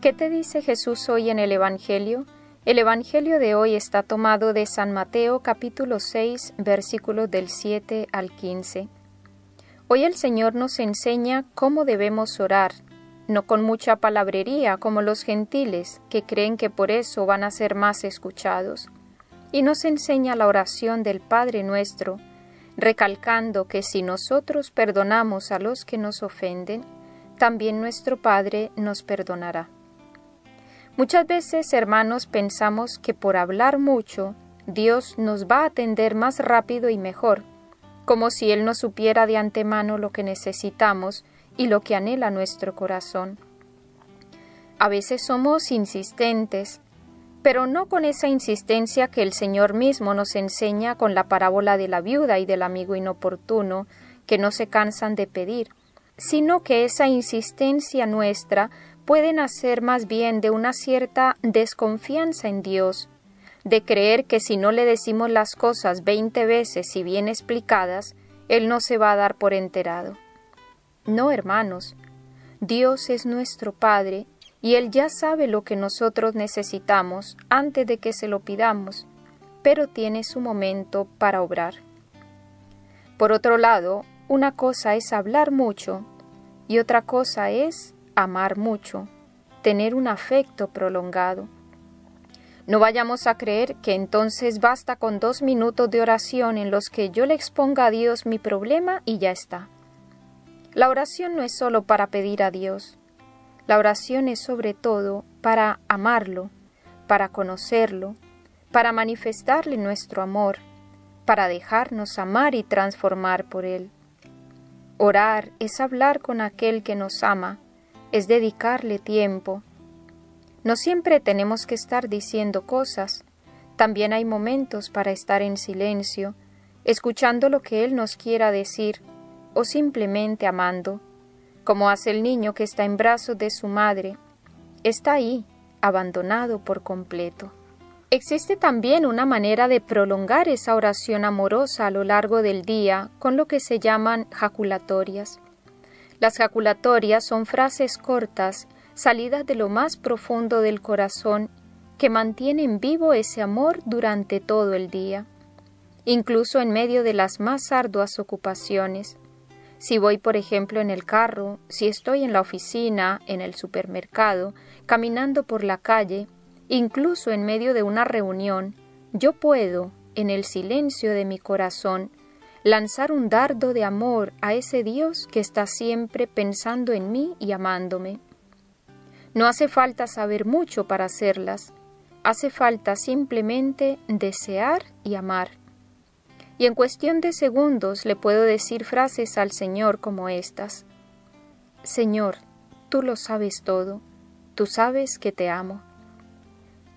¿Qué te dice Jesús hoy en el Evangelio? El Evangelio de hoy está tomado de San Mateo capítulo 6 versículos del 7 al 15. Hoy el Señor nos enseña cómo debemos orar, no con mucha palabrería como los gentiles, que creen que por eso van a ser más escuchados, y nos enseña la oración del Padre nuestro, recalcando que si nosotros perdonamos a los que nos ofenden, también nuestro Padre nos perdonará. Muchas veces, hermanos, pensamos que por hablar mucho, Dios nos va a atender más rápido y mejor, como si Él no supiera de antemano lo que necesitamos y lo que anhela nuestro corazón. A veces somos insistentes, pero no con esa insistencia que el Señor mismo nos enseña con la parábola de la viuda y del amigo inoportuno, que no se cansan de pedir, sino que esa insistencia nuestra puede nacer más bien de una cierta desconfianza en Dios, de creer que si no le decimos las cosas veinte veces y bien explicadas, Él no se va a dar por enterado. No, hermanos, Dios es nuestro Padre y Él ya sabe lo que nosotros necesitamos antes de que se lo pidamos, pero tiene su momento para obrar. Por otro lado, una cosa es hablar mucho y otra cosa es amar mucho, tener un afecto prolongado. No vayamos a creer que entonces basta con dos minutos de oración en los que yo le exponga a Dios mi problema y ya está. La oración no es solo para pedir a Dios. La oración es sobre todo para amarlo, para conocerlo, para manifestarle nuestro amor, para dejarnos amar y transformar por Él. Orar es hablar con aquel que nos ama, es dedicarle tiempo. No siempre tenemos que estar diciendo cosas, también hay momentos para estar en silencio, escuchando lo que Él nos quiera decir o simplemente amando, como hace el niño que está en brazos de su madre. Está ahí, abandonado por completo. Existe también una manera de prolongar esa oración amorosa a lo largo del día con lo que se llaman jaculatorias. Las jaculatorias son frases cortas, salidas de lo más profundo del corazón, que mantienen vivo ese amor durante todo el día, incluso en medio de las más arduas ocupaciones. Si voy, por ejemplo, en el carro, si estoy en la oficina, en el supermercado, caminando por la calle, incluso en medio de una reunión, yo puedo, en el silencio de mi corazón, lanzar un dardo de amor a ese Dios que está siempre pensando en mí y amándome. No hace falta saber mucho para hacerlas, hace falta simplemente desear y amar. Y en cuestión de segundos le puedo decir frases al Señor como estas. Señor, tú lo sabes todo, tú sabes que te amo.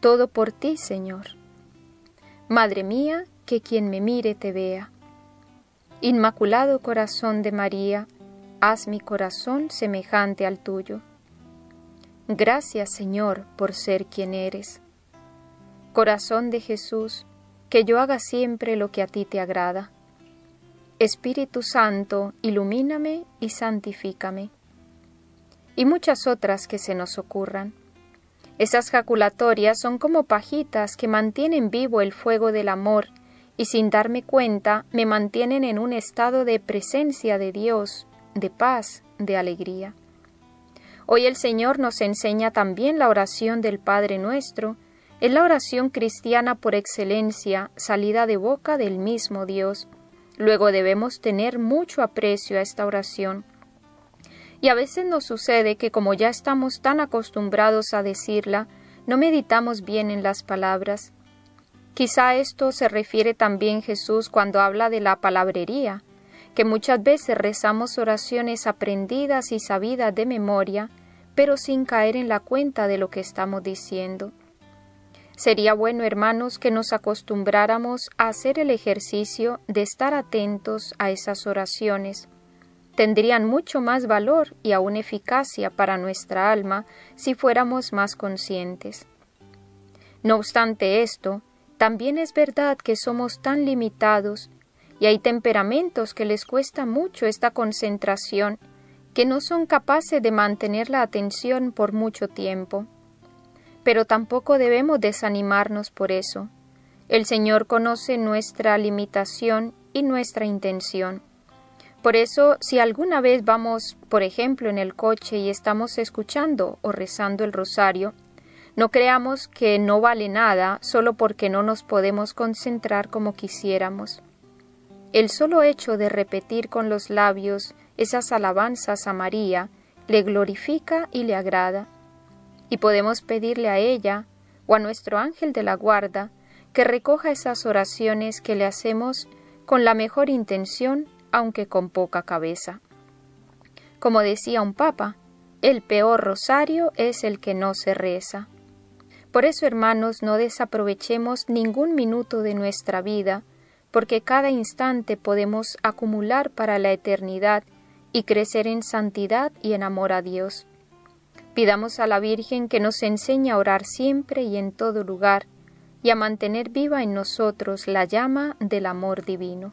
Todo por ti, Señor. Madre mía, que quien me mire te vea. Inmaculado Corazón de María, haz mi corazón semejante al tuyo. Gracias, Señor, por ser quien eres. Corazón de Jesús, que yo haga siempre lo que a ti te agrada. Espíritu Santo, ilumíname y santifícame. Y muchas otras que se nos ocurran. Esas jaculatorias son como pajitas que mantienen vivo el fuego del amor y sin darme cuenta me mantienen en un estado de presencia de Dios, de paz, de alegría. Hoy el Señor nos enseña también la oración del Padre nuestro, es la oración cristiana por excelencia, salida de boca del mismo Dios. Luego debemos tener mucho aprecio a esta oración. Y a veces nos sucede que como ya estamos tan acostumbrados a decirla, no meditamos bien en las palabras, Quizá esto se refiere también Jesús cuando habla de la palabrería, que muchas veces rezamos oraciones aprendidas y sabidas de memoria, pero sin caer en la cuenta de lo que estamos diciendo. Sería bueno, hermanos, que nos acostumbráramos a hacer el ejercicio de estar atentos a esas oraciones. Tendrían mucho más valor y aún eficacia para nuestra alma si fuéramos más conscientes. No obstante esto, también es verdad que somos tan limitados y hay temperamentos que les cuesta mucho esta concentración que no son capaces de mantener la atención por mucho tiempo. Pero tampoco debemos desanimarnos por eso. El Señor conoce nuestra limitación y nuestra intención. Por eso, si alguna vez vamos, por ejemplo, en el coche y estamos escuchando o rezando el rosario, no creamos que no vale nada solo porque no nos podemos concentrar como quisiéramos. El solo hecho de repetir con los labios esas alabanzas a María le glorifica y le agrada. Y podemos pedirle a ella o a nuestro ángel de la guarda que recoja esas oraciones que le hacemos con la mejor intención, aunque con poca cabeza. Como decía un papa, el peor rosario es el que no se reza. Por eso, hermanos, no desaprovechemos ningún minuto de nuestra vida, porque cada instante podemos acumular para la eternidad y crecer en santidad y en amor a Dios. Pidamos a la Virgen que nos enseñe a orar siempre y en todo lugar, y a mantener viva en nosotros la llama del amor divino.